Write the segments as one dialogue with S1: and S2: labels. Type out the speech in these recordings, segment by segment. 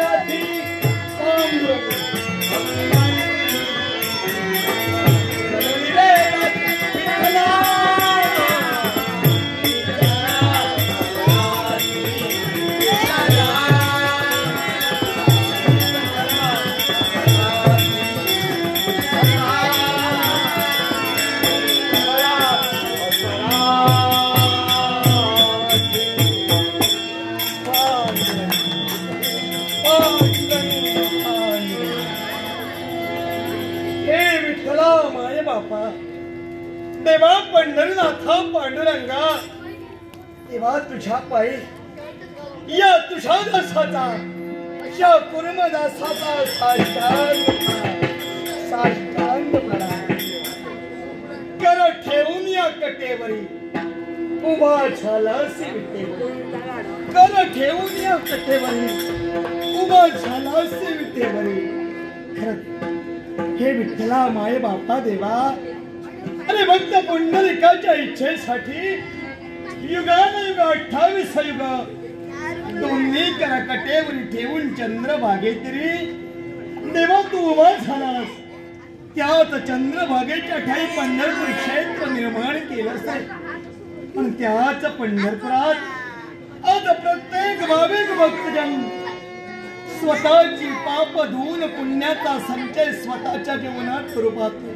S1: हे पंढरीनाथा पांडुरंगा. देवा तुझ्या पायी. या तुझ्या दासाचा या कुर्मदासाचा साष्टांग साष्टांग मला. कर ठेवून या कटेवरी. उभा झाला विटेवरी कर ठेवून या कटेवरी. उभा झाला विटेवरी खरं हे विठ्ठला माय बापा देवा अरे भक्त पुंडलिकाच्या इच्छेसाठी युगानुयुग अठ्ठावीस युग. दोन्ही करकटेवरी ठेवून चंद्रभागेतरी देवा तू उभा झालास. त्यात चंद्रभागेच्या ठाई पंढरपूर क्षेत्र निर्माण केलंस पण त्याच पंढरपुरात आज प्रत्येक भाविक भक्तजन स्वतःची पाप धुवून पुण्याचा संचय स्वतःच्या जीवनात करू पाहतो.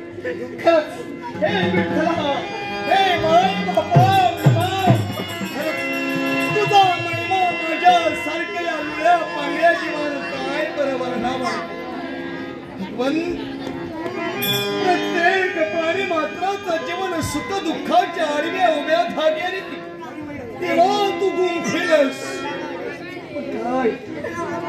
S1: खरंच, हे विठ्ठला, हे बापा, काय पण प्रत्येक प्राणी मात्राचा जीवन सुख दुःखाच्या आडव्या उभ्या धाग्याने तेव्हा तू गुंफिलस. काय?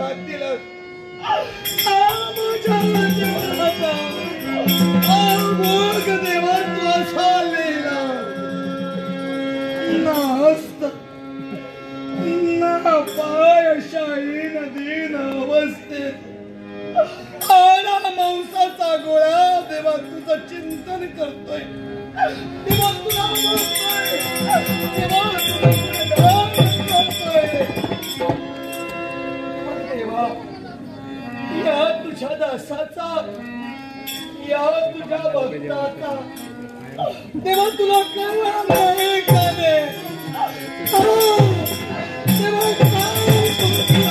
S1: जन्माला घातील देवा तू असा लिहिला ना हस्त ना पाय नदी अवस्थेत मांसाचा गोळा देवा तुझं चिंतन करतोय देवा तुला देवा तुला तुझ्या भक्ताचा देवा तुला कळवा नाही का रे? देवा काय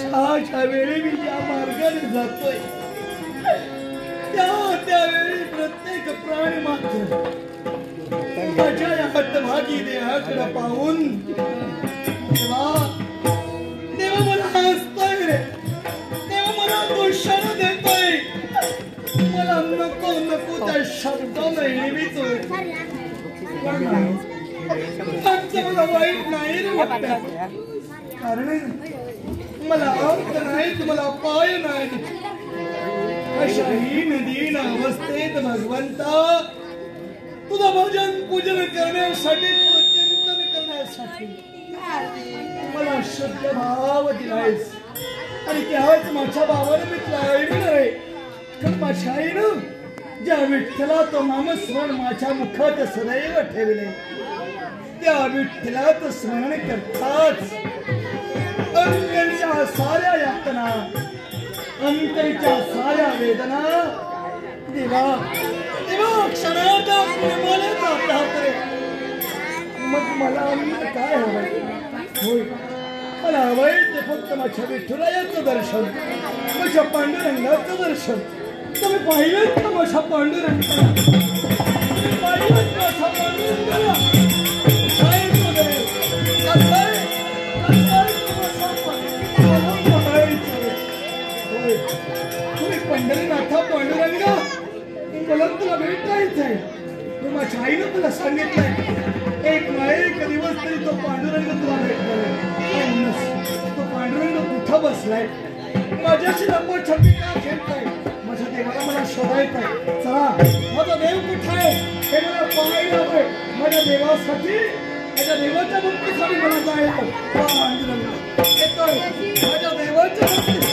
S1: छाच्या वेळी मी या मार्गाने जातोय त्या त्यावेळी प्रत्येक प्राणी मात्र माझ्या या हट्टभागी देहाकडे पाहून देवा देवा मला हसतोय रे देवा मला दोषान देतोय मला नको नको त्या शब्दानं हेवितोय आमचं मला वाईट नाही रे वाटत कारण मला अंत नाही तुम्हाला पाय नाही अशाही नदीन अवस्थेत भगवंता तुझं भजन पूजन करण्यासाठी तुझं चिंतन करण्यासाठी. मला शुद्ध भाव दिलायस. आणि त्याच माझ्या भावाने मी तुला आहे. तर माझ्या आईनं ज्या विठ्ठला तो नामस्मरण माझ्या मुखात सदैव ठेवले त्या विठ्ठलात स्मरण करताच अंतरच्या साऱ्या यातना अंतरच्या साऱ्या वेदना देवा क्षणात प्रेमाने मग मला काय हवंय? होय. मला हवंय ते फक्त माझ्या विठुरायाचं दर्शन माझ्या पांडुरंगाचं दर्शन. तुम्ही पाहिलं का माझ्या पांडुरंगाला? तुम्ही पाहिलं का माझ्या पांडुरंगाला? आईवर तुला भेटायचंय तू माझ्या आईनं तुला सांगितलंय. एक ना एक दिवस तरी तो पांडुरंग तुला भेटणार तो पांडुरंग कुठं बसलाय? माझ्याशी नंबर छपी का खेळताय? माझ्या देवाला मला शोधायचंय. चला माझा देव कुठं आहे? हे मला पाहायला हवंय. माझ्या देवासाठी माझ्या देवाच्या भक्तीसाठी मला जायला पांडुरंग येतोय. माझ्या देवाच्या
S2: भक्तीसाठी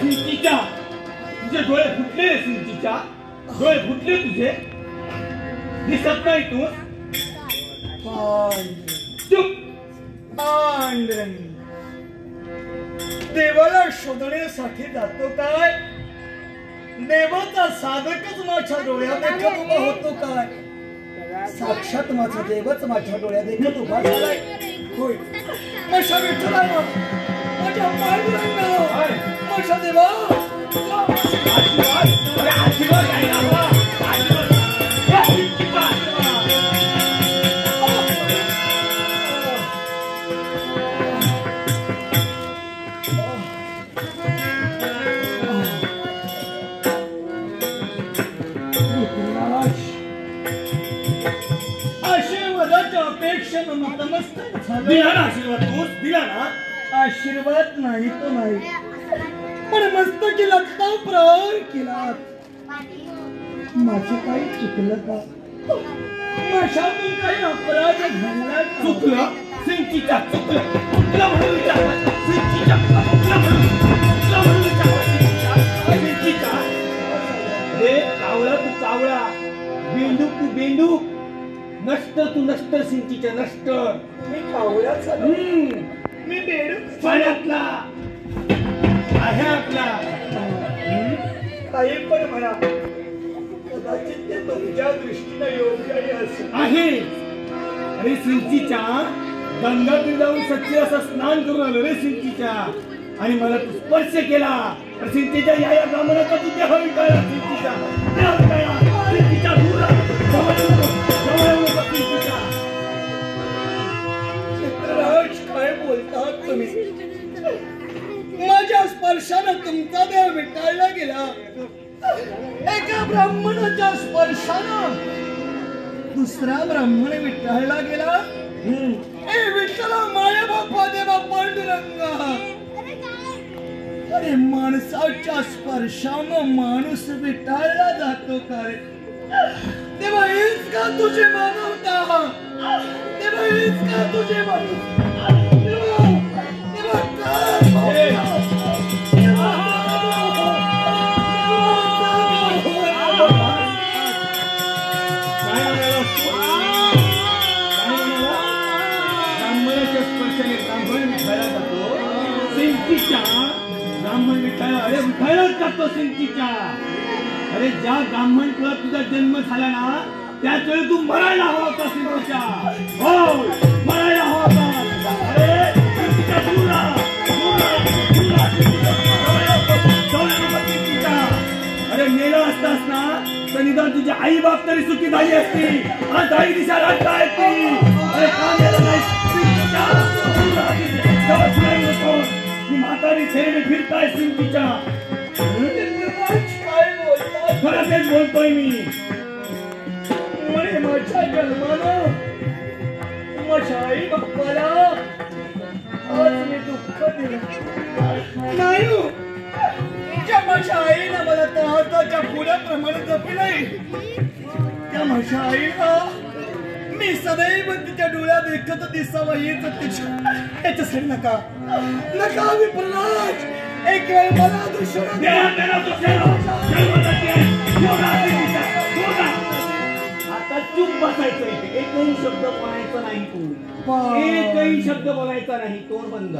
S2: सिंचीच्या तुझे डोळे फुटले रे सिंचीच्या डोळे फुटले तुझे दिसत नाही तू
S1: पांडुरंग
S2: चुप
S1: पांडुरंग देवाला शोधण्यासाठी जातो काय देवाचा साधकच माझ्या डोळ्यात देखत उभा होतो काय साक्षात माझा देवच माझ्या डोळ्यात देखत उभा झालाय होय माझ्या विठ्ठलाला माझ्या पांडुरंगा माझ्या देवा
S2: आशीर्वाद अरे आशीर्वाद आहे ना
S1: अपेक्षेनं नतमस्तक झालं.
S2: दिला ना आशीर्वाद तूच दिला ना?
S1: आशीर्वाद नाही तो नाही. पण मस्त केला का प्रहार केला. माझं काही चुकलं का? माझ्यातून काही अपराध का?
S2: चुकलं? सिंचीच्या चुकलं. चुकलं म्हणून विचारलं? सिंचीच्या नष्ट तू नष्ट सिंचीच्या नष्ट.
S1: मी कावळा झालो
S2: हम्म.
S1: मी बेडूक
S2: पाण्यातला आहे आपला
S1: काही पण म्हणा. कदाचित ते तुमच्या दृष्टीने असेल
S2: आहे अरे सिंचीच्या गंगातीर जाऊन सच्चे असं स्नान करून आलो रे सिंचीच्या. आणि मला तू स्पर्श केला. सिंचीच्या या या ब्राह्मणाचा तू देह विटाळला सिंचीच्या.
S1: स्पर्शानं तुमचा देह विटाळला गेला. एका ब्राह्मणाच्या स्पर्शानं दुसरा ब्राह्मण विटाळला गेला. ए विठ्ठला माया बापा देवा पांडुरंगा. अरे माणसाच्या स्पर्शानं माणूस विटाळला जातो काय तेव्हा हेच का तुझे मानवता? तेव्हा हेच का तुझे मानवता?
S2: सिंचीच्या ब्राह्मण विठायला अरे विठायलाच जातो सिंचीच्या अरे ज्या ब्राह्मण तुला तुझा जन्म झाला ना त्याच वेळी तू मरायला हवा होता सिंचीच्या हो मरायला हवा होता. अरे सिंचीच्या अरे मेलं असतास ना तर निदान तुझी आई बाप तरी सुखी झाली असती. आज आई दिशा राखता येते अरे का मेलं नाही? हाताने दूर फिरताय सिंचीच्या खरं तेच बोलतोय मी.
S1: म्हणे माझ्या जन्मानं माझ्या आई बाप्पाला आज मी दुःख दिलं. नाही हो. ज्या माझ्या आईनं मला तहाताच्या पुण्याप्रमाणे जपलंय त्या माझ्या आईला मी सदैव तिच्या डोळ्यात एकच दिसावं हीच तिच्या त्याच्यासाठी नका. नका विप्रराज एक वेळ मला
S2: तेरा. आता चूप बसायचं इथे. एकही शब्द बोलायचा नाही तू एकही शब्द बोलायचा नाही. तोंड बंद.